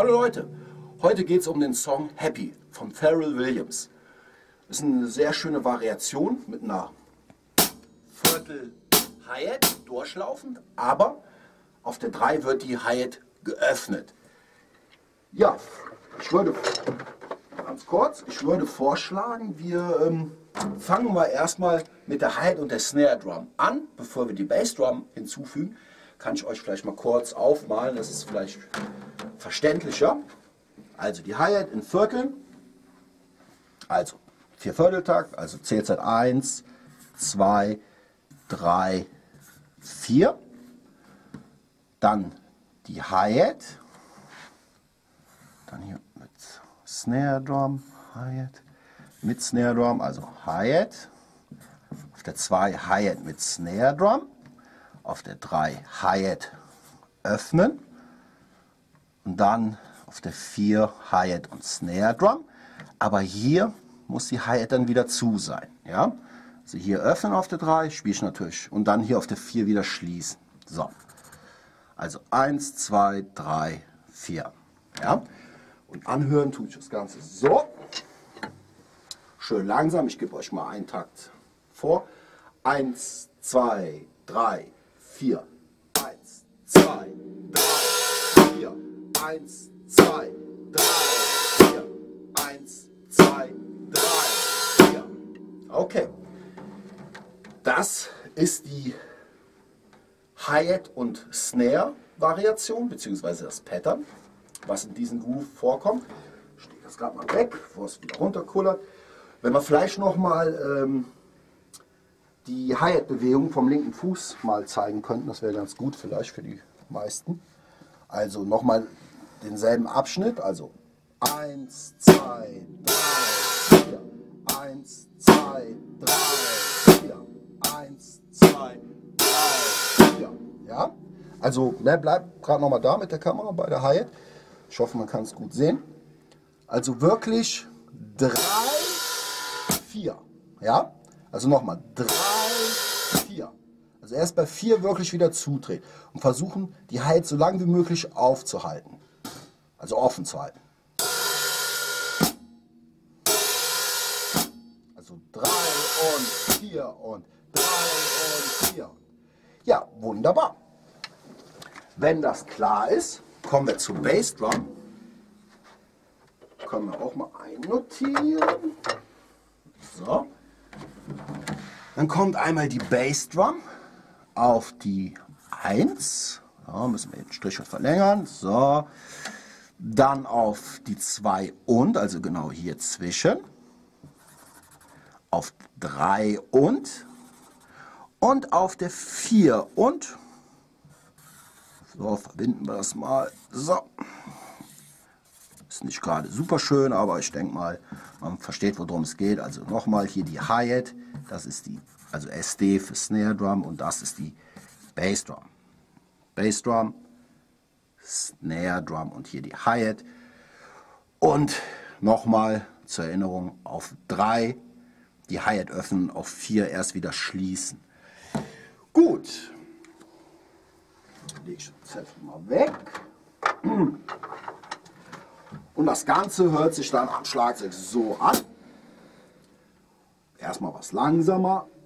Heute geht es um den Song Happy von Pharrell Williams. Ist eine sehr schöne Variation mit einer Viertel Hi-Hat durchlaufend, aber auf der 3 wird die Hi-Hat geöffnet. Ja, ich würde ganz kurz, ich würde vorschlagen, wir ähm, fangen wir erstmal mit der Hi-Hat und der Snare Drum an, bevor wir die Bass Drum hinzufügen. Kann ich euch vielleicht mal kurz aufmalen, das ist vielleicht verständlicher. Also die Hi-Hat in Vierteln, also vier Vierteltakt, also zählt seit 1, 2, 3, 4. Dann die Hi-Hat, dann hier mit Snare Drum, Hi-Hat, mit Snare Drum, also Hi-Hat. Auf der 2 Hi-Hat mit Snare Drum. Auf der 3 Hi-Hat öffnen. Und dann auf der 4 Hi-Hat und Snare Drum. Aber hier muss die Hi-Hat dann wieder zu sein. Ja? Also hier öffnen auf der 3, spiele ich natürlich. Und dann hier auf der 4 wieder schließen. So. Also 1, 2, 3, 4. Ja? Und anhören tue ich das Ganze so. Schön langsam. Ich gebe euch mal einen Takt vor. 1, 2, 3, 4. 1, 2, 3, 4. 1, 2, 3, 4. 1, 2, 3, 4. Okay. Das ist die Hi-Hat und Snare Variation, beziehungsweise das Pattern was in diesem Groove vorkommt. Ich lege das gerade mal weg, bevor es wieder runterkullert. Wenn wir vielleicht nochmal ähm, die Hi-Hat-Bewegung vom linken Fuß mal zeigen könnten, das wäre ganz gut vielleicht für die meisten. Also nochmal denselben Abschnitt, also 1, 2, 3, 4, 1, 2, 3, 4, 1, 2, 3, 4. Ja? Also ne, bleibt gerade nochmal da mit der Kamera bei der Hi-Hat. Ich hoffe, man kann es gut sehen. Also wirklich 3, 4. Ja? Also nochmal 3, 4. Also erst bei 4 wirklich wieder zudrehen und versuchen, die Halt so lange wie möglich aufzuhalten. Also offen zu halten. Also 3 und 4 und 3 und 4. Ja, wunderbar. Wenn das klar ist, kommen wir zu Bassdrum. Können wir auch mal einnotieren. So. Dann kommt einmal die Bassdrum auf die 1. So, müssen wir den Strich verlängern. So. Dann auf die 2 und, also genau hier zwischen. Auf 3 und. Und auf der 4 und. So, verbinden wir das mal. So. Ist nicht gerade super schön, aber ich denke mal, man versteht, worum es geht. Also nochmal hier die Hi-Hat, das ist die, also SD für Snare Drum und das ist die Bass Drum. Bass Drum, Snare Drum und hier die Hi-Hat. Und nochmal zur Erinnerung auf 3 die Hi-Hat öffnen, auf 4 erst wieder schließen. Gut, lege ich den Zettel mal weg. Und das Ganze hört sich dann am Schlagzeug so an. Erstmal was langsamer.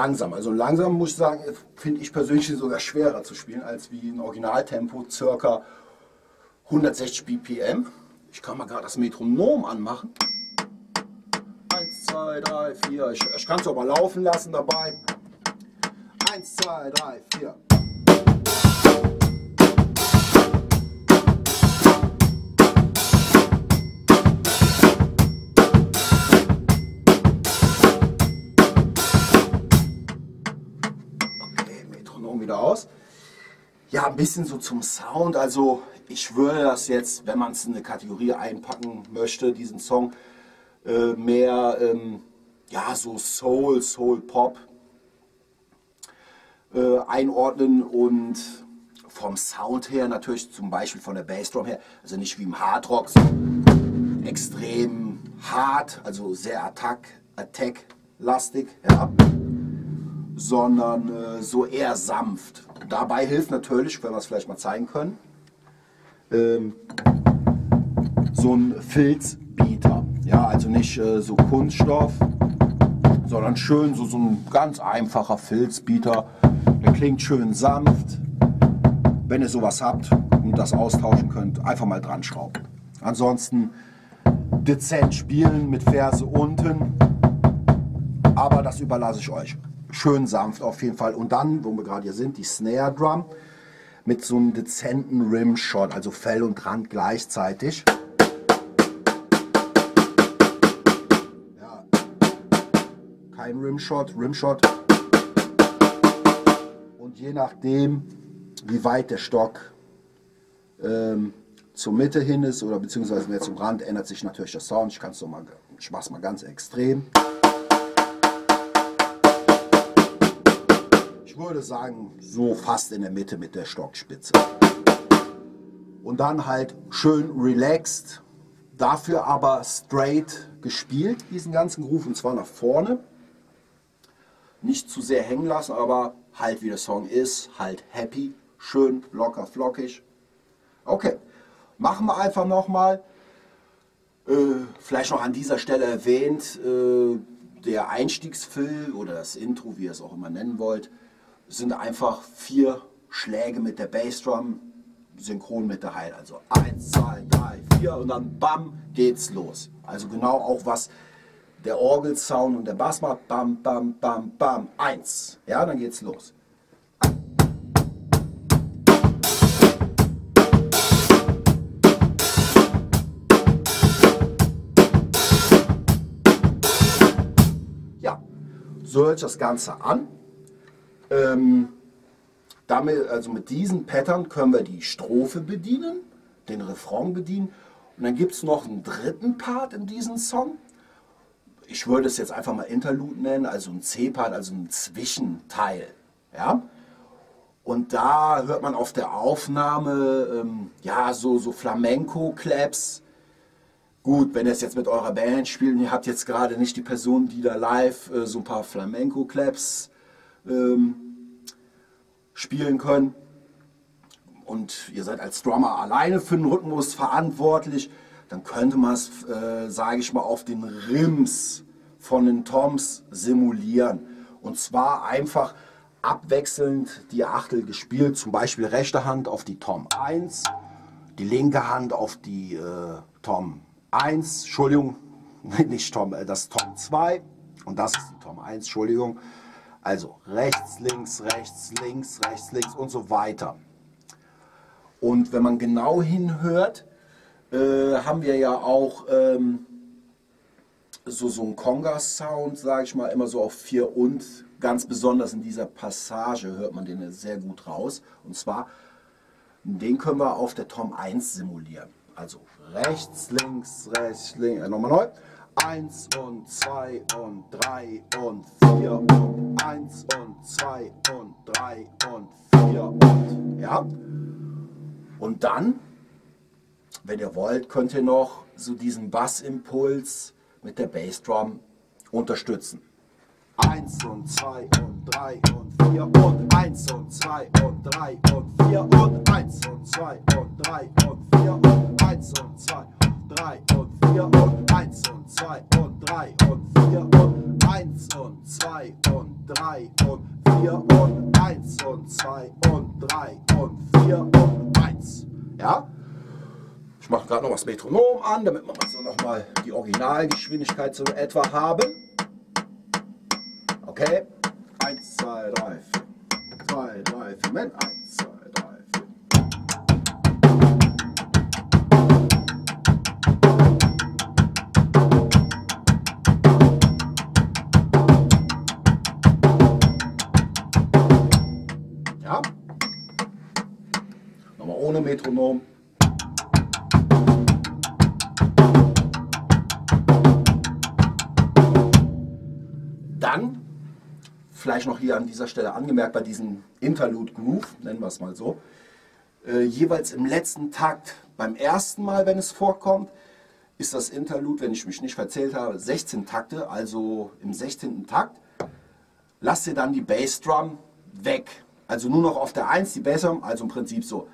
Langsam. Also langsam muss ich sagen, finde ich persönlich sogar schwerer zu spielen als wie ein Originaltempo, circa 160 BPM. Ich kann mal gerade das Metronom anmachen. 1, 2, 3, 4. Ich, ich kann es mal laufen lassen dabei. 1, 2, 3, 4. wieder aus. Ja, ein bisschen so zum Sound. Also ich würde das jetzt, wenn man es in eine Kategorie einpacken möchte, diesen Song, äh, mehr ähm, ja, so Soul, Soul Pop äh, einordnen und vom Sound her natürlich zum Beispiel von der Bassdrum her, also nicht wie im Hardrock, so extrem hart, also sehr Attack, Attack-lastig, ja, sondern äh, so eher sanft. Dabei hilft natürlich, wenn wir es vielleicht mal zeigen können, ähm, so ein Filzbeater. Ja, also nicht äh, so Kunststoff, sondern schön so, so ein ganz einfacher Filzbeater. Der klingt schön sanft. Wenn ihr sowas habt und das austauschen könnt, einfach mal dran schrauben. Ansonsten dezent spielen mit Ferse unten. Aber das überlasse ich euch. Schön sanft auf jeden Fall. Und dann, wo wir gerade hier sind, die Snare Drum mit so einem dezenten Rimshot, also Fell und Rand gleichzeitig. Ja. Kein Rimshot, Rimshot. Und je nachdem, wie weit der Stock ähm, zur Mitte hin ist oder beziehungsweise mehr zum Rand, ändert sich natürlich der Sound. Ich kann es mal, ich mach's mal ganz extrem. Würde sagen, so fast in der Mitte mit der Stockspitze. Und dann halt schön relaxed, dafür aber straight gespielt, diesen ganzen Groove, und zwar nach vorne. Nicht zu sehr hängen lassen, aber halt wie der Song ist, halt happy, schön, locker, flockig. Okay, machen wir einfach nochmal. Äh, vielleicht noch an dieser Stelle erwähnt, äh, der Einstiegsfill oder das Intro, wie ihr es auch immer nennen wollt, sind einfach vier Schläge mit der Bassdrum synchron mit der Hi. Also 1, 2, 3, 4 und dann bam geht's los. Also genau auch was der Orgelsound und der Bass macht. Bam, bam, bam, bam. 1. Ja, dann geht's los. Ja, so hört sich das Ganze an. Ähm, damit, also mit diesen Pattern können wir die Strophe bedienen, den Refrain bedienen. Und dann gibt es noch einen dritten Part in diesem Song. Ich würde es jetzt einfach mal Interlude nennen, also ein C-Part, also ein Zwischenteil. Ja? Und da hört man auf der Aufnahme ähm, ja so, so Flamenco-Claps. Gut, wenn ihr es jetzt mit eurer Band spielt und ihr habt jetzt gerade nicht die Person, die da live äh, so ein paar Flamenco-Claps ähm, spielen können. Und ihr seid als Drummer alleine für den Rhythmus verantwortlich, dann könnte man es, äh, sage ich mal, auf den Rims von den Toms simulieren. Und zwar einfach abwechselnd die Achtel gespielt, zum Beispiel rechte Hand auf die Tom 1, die linke Hand auf die äh, Tom 1, Entschuldigung, nicht Tom, äh, das Tom 2 und das ist die Tom 1, Entschuldigung. Also rechts, links, rechts, links, rechts, links und so weiter. Und wenn man genau hinhört, äh, haben wir ja auch ähm, so, so einen Conga-Sound, sage ich mal, immer so auf 4 und. Ganz besonders in dieser Passage hört man den sehr gut raus. Und zwar, den können wir auf der Tom 1 simulieren. Also rechts, links, rechts, links, äh, nochmal neu. 1 und 2 und 3 und 4 und 1 und 2 und 3 und 4 und ja. Und dann, wenn ihr wollt, könnt ihr noch so diesen Bassimpuls mit der Bassdrum unterstützen. 1 und 2 und 3 und 4 und 1 und 2 und 3 und 4 und 1 und 2 und 3 und 4 und 1 und 2 3 und 4 und 1 und 2 und 3 und 4 und 1 und 2 und 3 und 4 und 1 und 2 und 3 und 4 und 1. Ja? Ich mache gerade noch das Metronom an, damit wir so nochmal die Originalgeschwindigkeit so etwa haben. Okay? 1, 2, 3, 4. 2, 3, 4. Moment. 1, Nochmal ohne Metronom. vielleicht noch hier an dieser Stelle angemerkt, bei diesem Interlude Groove, nennen wir es mal so, äh, jeweils im letzten Takt, beim ersten Mal, wenn es vorkommt, ist das Interlude, wenn ich mich nicht verzählt habe, 16 Takte, also im 16. Takt. Lasst ihr dann die Bassdrum weg. Also nur noch auf der 1 die Bassdrum, also im Prinzip so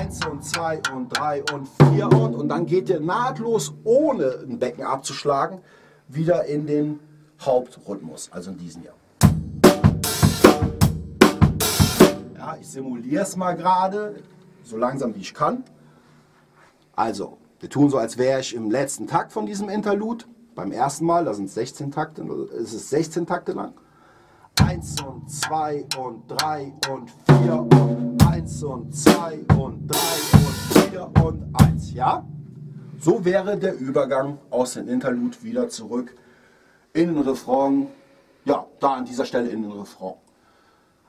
1 und 2 und 3 und 4 und und dann geht ihr nahtlos, ohne ein Becken abzuschlagen, wieder in den Hauptrhythmus, also in diesem Jahr. Ja, ich simuliere es mal gerade, so langsam wie ich kann. Also, wir tun so, als wäre ich im letzten Takt von diesem Interlude. Beim ersten Mal, da sind es 16 Takte, es ist 16 Takte lang. 1 und 2 und 3 und 4 und 1 und 2 und 3 und 4 und 1. Ja? So wäre der Übergang aus dem Interlude wieder zurück in den Refrain. Ja, da an dieser Stelle in den Refrain.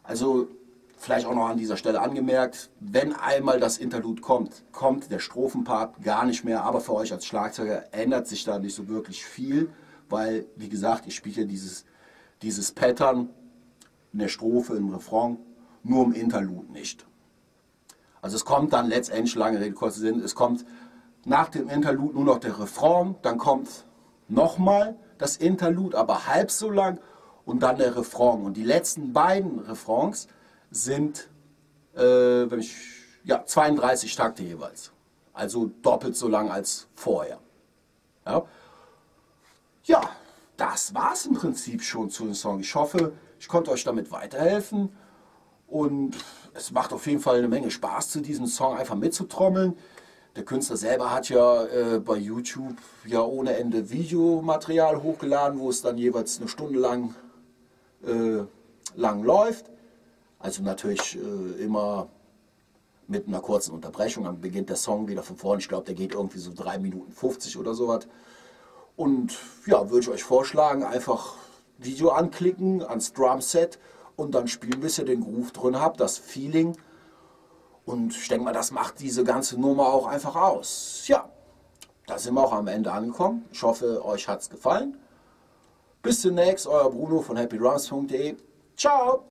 Also vielleicht auch noch an dieser Stelle angemerkt, wenn einmal das Interlude kommt, kommt der Strophenpart gar nicht mehr. Aber für euch als Schlagzeuger ändert sich da nicht so wirklich viel, weil, wie gesagt, ich spiele dieses, dieses Pattern in der Strophe, im Refrain, nur im Interlude nicht. Also es kommt dann letztendlich, lange Rede, kurzer Sinn, es kommt nach dem Interlude nur noch der Refrain, dann kommt nochmal das Interlude, aber halb so lang und dann der Refrain. Und die letzten beiden Refrains sind äh, ich, ja, 32 Takte jeweils. Also doppelt so lang als vorher. Ja, ja das war es im Prinzip schon zu dem Song. Ich hoffe, ich konnte euch damit weiterhelfen. Und es macht auf jeden Fall eine Menge Spaß, zu diesem Song einfach mitzutrommeln. Der Künstler selber hat ja äh, bei YouTube ja ohne Ende Videomaterial hochgeladen, wo es dann jeweils eine Stunde lang, äh, lang läuft. Also natürlich äh, immer mit einer kurzen Unterbrechung. Dann beginnt der Song wieder von vorne. Ich glaube, der geht irgendwie so 3 Minuten 50 oder sowas. Und ja, würde ich euch vorschlagen, einfach Video anklicken, ans Drumset und dann spielen, bis ihr den Groove drin habt, das Feeling. Und ich denke mal, das macht diese ganze Nummer auch einfach aus. Ja, da sind wir auch am Ende angekommen. Ich hoffe, euch hat es gefallen. Bis demnächst, euer Bruno von happydrums.de. Ciao!